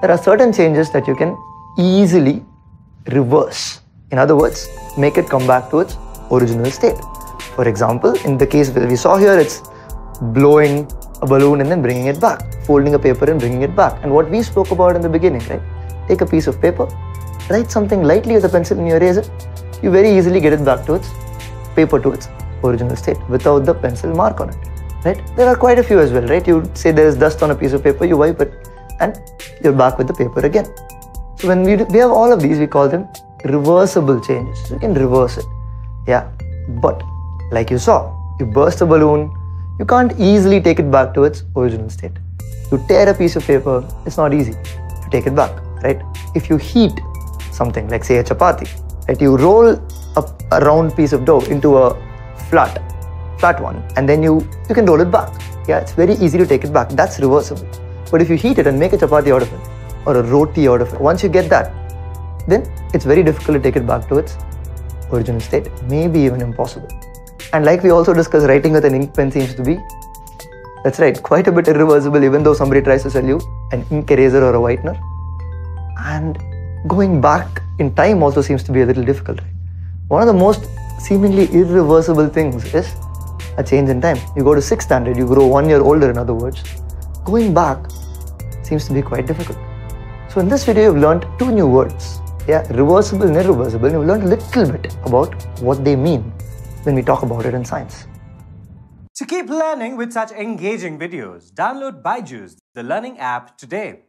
there are certain changes that you can easily reverse. In other words, make it come back to its original state. For example, in the case that we saw here, it's blowing a balloon and then bringing it back, folding a paper and bringing it back. And what we spoke about in the beginning, right? Take a piece of paper, write something lightly with a pencil and you erase it. You very easily get it back to its paper to its original state without the pencil mark on it. Right? There are quite a few as well, right? You say there is dust on a piece of paper, you wipe it, and you're back with the paper again. So when we, do, we have all of these, we call them reversible changes. You can reverse it. Yeah. But like you saw, you burst a balloon, you can't easily take it back to its original state. You tear a piece of paper, it's not easy to take it back, right? If you heat something, like say a chapati, right? You roll a, a round piece of dough into a flat, flat one, and then you, you can roll it back. Yeah, it's very easy to take it back. That's reversible. But if you heat it and make a chapati out of it, or a roti out of it, once you get that, then it's very difficult to take it back to its original state, maybe even impossible. And like we also discussed, writing with an ink pen seems to be, that's right, quite a bit irreversible even though somebody tries to sell you an ink eraser or a whitener. And going back in time also seems to be a little difficult. One of the most seemingly irreversible things is a change in time. You go to 6th standard, you grow one year older in other words. Going back seems to be quite difficult. So in this video, you've learned two new words. Yeah, reversible and irreversible. You've learned a little bit about what they mean when we talk about it in science. To keep learning with such engaging videos, download Byju's, the learning app today.